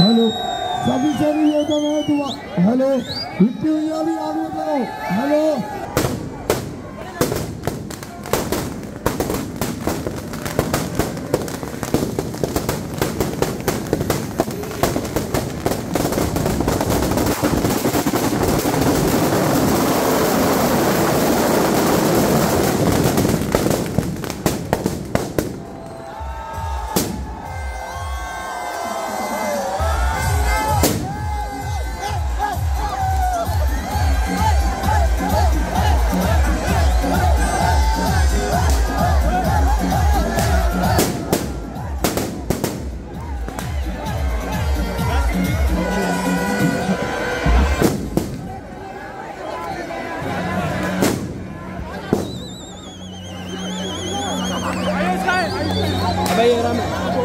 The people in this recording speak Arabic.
हेलो सभी से भी ये तो हेलो मिट्टी हलो सभु आगे तो हेलो Vai, Ramiro.